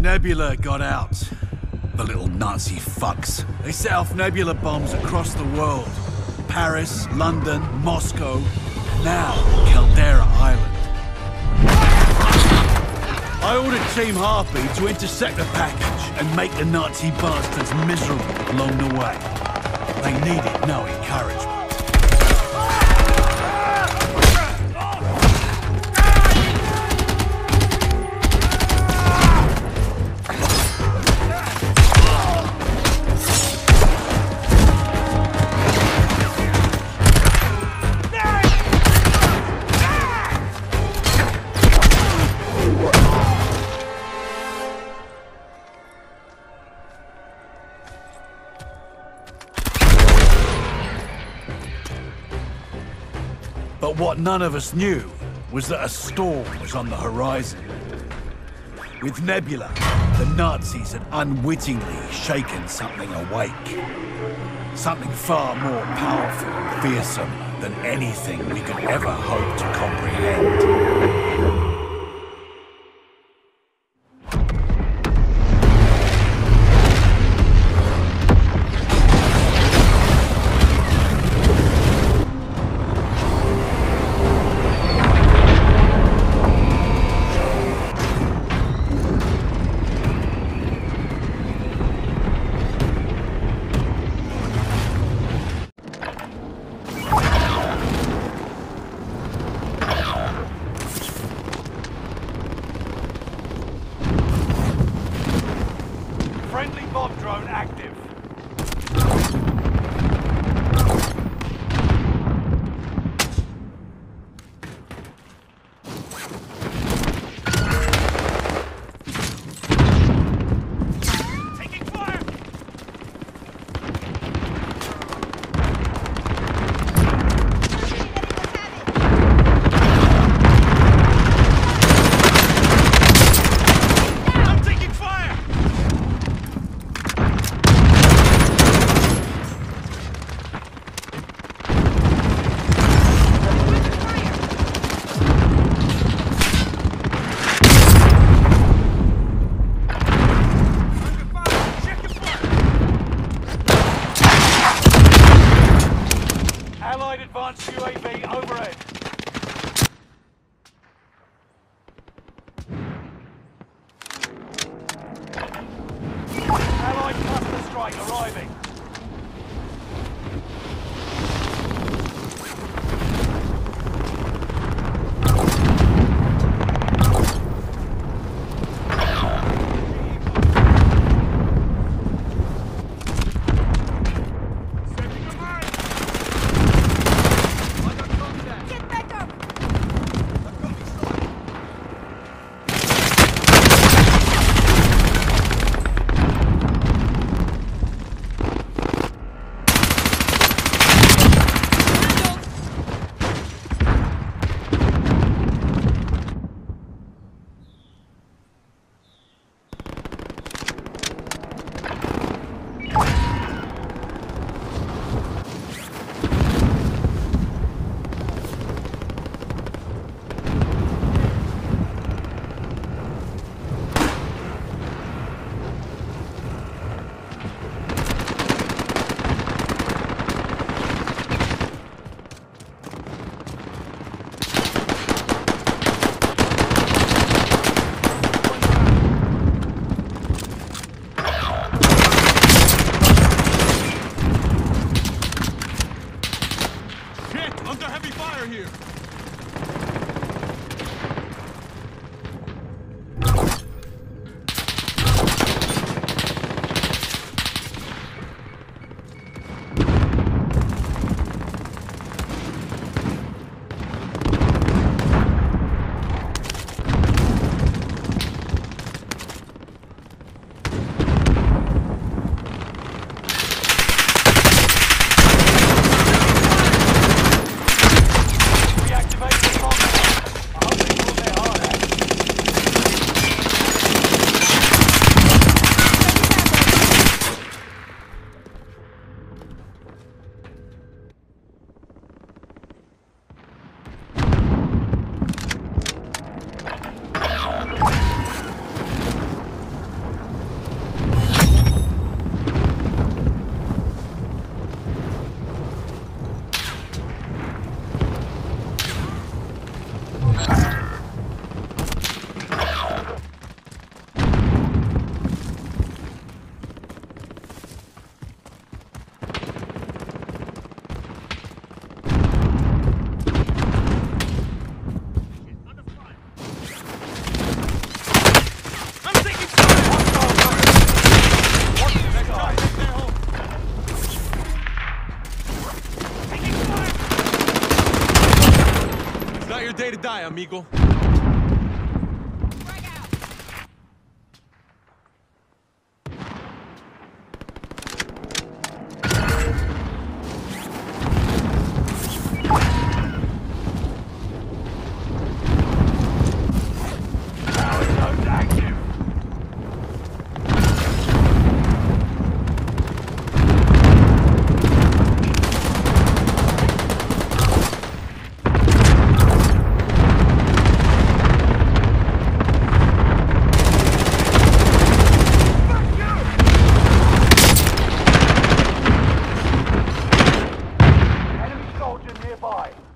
Nebula got out. The little Nazi fucks. They set off Nebula bombs across the world. Paris, London, Moscow, now Caldera Island. I ordered Team Harpy to intercept the package and make the Nazi bastards miserable along the way. They needed no encouragement. But what none of us knew was that a storm was on the horizon. With Nebula, the Nazis had unwittingly shaken something awake. Something far more powerful and fearsome than anything we could ever hope to comprehend. Advanced UAV fire here! Not your day to die, amigo. Nearby.